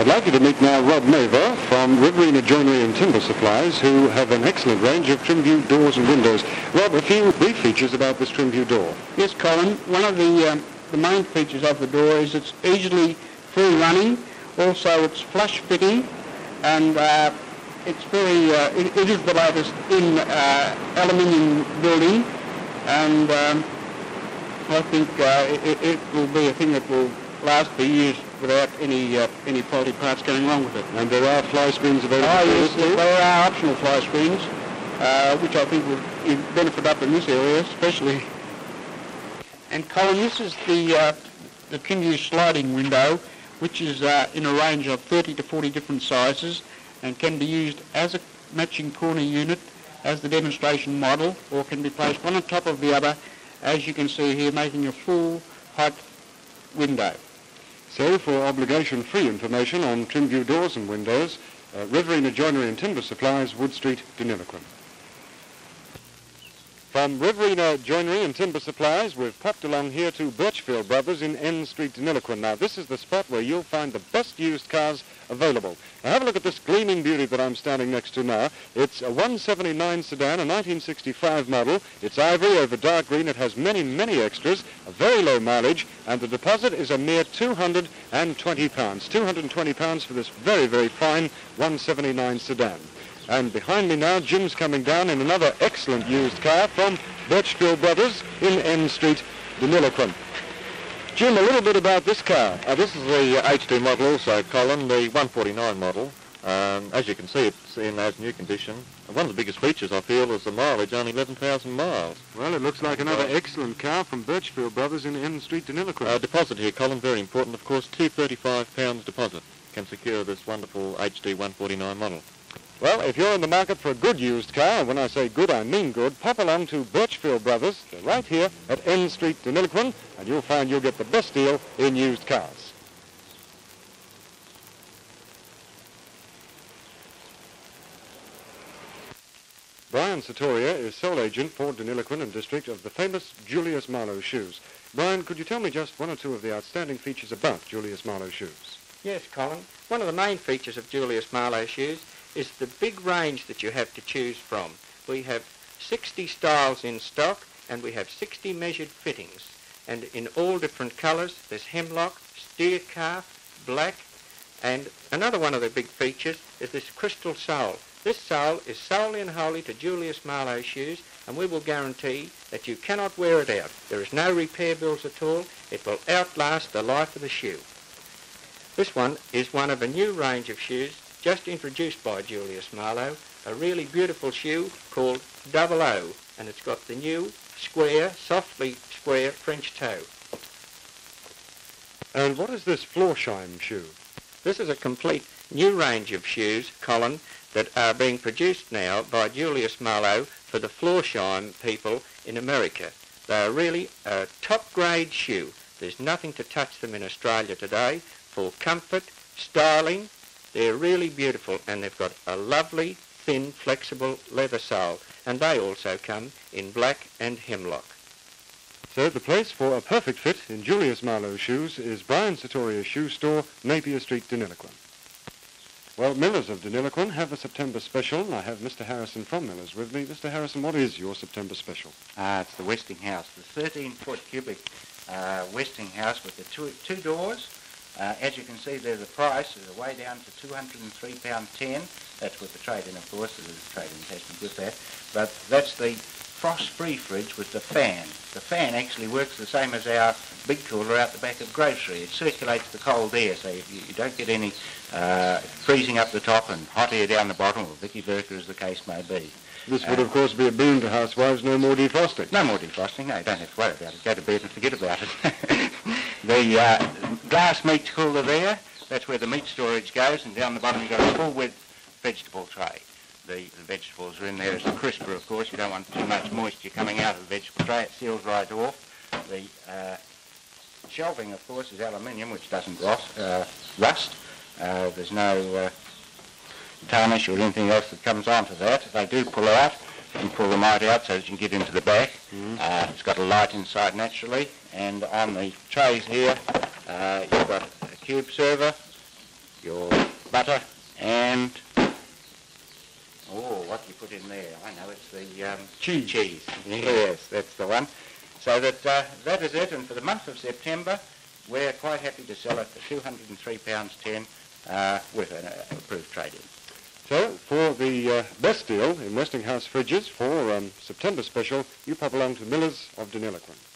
I'd like you to meet now Rob Maver from Riverina Joinery and Timber Supplies, who have an excellent range of trim-view doors and windows. Rob, a few brief features about this trim-view door. Yes, Colin. One of the, um, the main features of the door is it's easily free running. Also, it's flush fitting, and uh, it's very. Uh, it, it is the latest in uh, aluminium building, and um, I think uh, it, it will be a thing that will last for years without any uh, any faulty parts going wrong with it. And there are fly screens available Oh yes, there are optional fly screens, uh, which I think will benefit up in this area especially. And Colin, this is the uh, the Trimview sliding window, which is uh, in a range of 30 to 40 different sizes, and can be used as a matching corner unit, as the demonstration model, or can be placed one on top of the other, as you can see here, making a full height window. So, for obligation-free information on trim-view doors and windows, uh, Riverina Joinery and Timber Supplies, Wood Street, Deniliquin. From Riverina Joinery and Timber Supplies, we've popped along here to Birchfield Brothers in End Street, Deniliquin. Now, this is the spot where you'll find the best used cars available. Now, have a look at this gleaming beauty that I'm standing next to now. It's a 179 sedan, a 1965 model. It's ivory over dark green. It has many, many extras, a very low mileage, and the deposit is a mere 220 pounds. 220 pounds for this very, very fine 179 sedan. And behind me now, Jim's coming down in another excellent used car from Birchfield Brothers in End Street, Deniliquin. Jim, a little bit about this car. Uh, this is the HD model also, Colin, the 149 model. Um, as you can see, it's in as new condition. One of the biggest features, I feel, is the mileage, only 11,000 miles. Well, it looks like another excellent car from Birchfield Brothers in End Street, Deniliquin. Uh, deposit here, Colin, very important, of course, £235 deposit can secure this wonderful HD 149 model. Well, if you're in the market for a good used car, and when I say good, I mean good, pop along to Birchfield Brothers. They're right here at End Street, Deniliquin, and you'll find you'll get the best deal in used cars. Brian Satoria is sole agent for Deniliquin and District of the famous Julius Marlow shoes. Brian, could you tell me just one or two of the outstanding features about Julius Marlow shoes? Yes, Colin. One of the main features of Julius Marlow shoes is the big range that you have to choose from. We have 60 styles in stock and we have 60 measured fittings. And in all different colours, there's hemlock, steer calf, black, and another one of the big features is this crystal sole. This sole is solely and wholly to Julius Marlow shoes and we will guarantee that you cannot wear it out. There is no repair bills at all. It will outlast the life of the shoe. This one is one of a new range of shoes just introduced by Julius Marlow, a really beautiful shoe called Double O, and it's got the new square, softly square French toe. And what is this Florsheim shoe? This is a complete new range of shoes, Colin, that are being produced now by Julius Marlow for the Florsheim people in America. They are really a top-grade shoe. There's nothing to touch them in Australia today for comfort, styling, they're really beautiful and they've got a lovely, thin, flexible leather sole. And they also come in black and hemlock. So the place for a perfect fit in Julius Marlow shoes is Brian Sartoria's shoe store, Napier Street, Deniliquin. Well, Millers of Deniliquin have a September special, and I have Mr. Harrison from Millers with me. Mr. Harrison, what is your September special? Ah, it's the Westinghouse, the 13-foot cubic uh, Westinghouse with the two, two doors, uh, as you can see there, the price is way down to £203.10. That's with the trade-in, of course. There's a trade-in attachment with that. But that's the frost-free fridge with the fan. The fan actually works the same as our big cooler out the back of grocery. It circulates the cold air, so you, you don't get any uh, freezing up the top and hot air down the bottom, or Vicky Burker as the case may be. This would, of course, be a boon to housewives. No more defrosting. No more defrosting. No, you don't have to worry about it. Go to bed and forget about it. the uh, glass meat cooler there, that's where the meat storage goes, and down the bottom you've got a full-width vegetable tray. The, the, vegetables are in there as a crisper, of course. You don't want too much moisture coming out of the vegetable tray. It seals right off. The uh, shelving, of course, is aluminium, which doesn't rust. Uh, rust. Uh, there's no uh, tarnish or anything else that comes onto that. They do pull out and pull the light out so that you can get into the back. Mm. Uh, it's got a light inside naturally and on the trays here uh, you've got a cube server your butter, and oh, what do you put in there? I know it's the um, Cheese. Cheese. Yes, that's the one. So that uh, that is it. And for the month of September, we're quite happy to sell it for £203.10 uh, with an uh, approved trade-in. So, for the uh, best deal in Westinghouse fridges for um, September special, you pop along to Miller's of Deniliquin.